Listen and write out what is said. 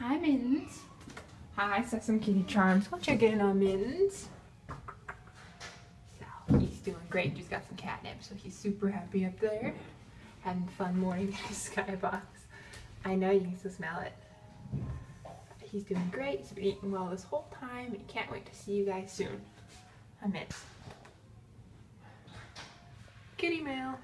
Hi, Mittens. Hi, Sesame Kitty Charms. Go check in on Mittens. So, he's doing great. Just got some catnip, so he's super happy up there. Having fun morning in his skybox. I know you can still smell it. He's doing great. He's been eating well this whole time. He can't wait to see you guys soon. I'm Kitty mail.